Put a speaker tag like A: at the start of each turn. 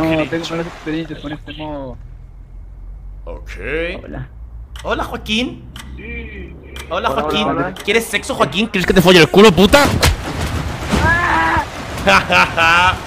A: No, tengo malas experiencias con este modo.
B: Ok.
C: Hola.
B: Hola, Joaquín. Hola,
C: Hola,
B: Joaquín.
C: hola, hola.
B: ¿Quieres sexo, eh. Joaquín? ¿Quieres que te folle el culo, puta? ¡Ah!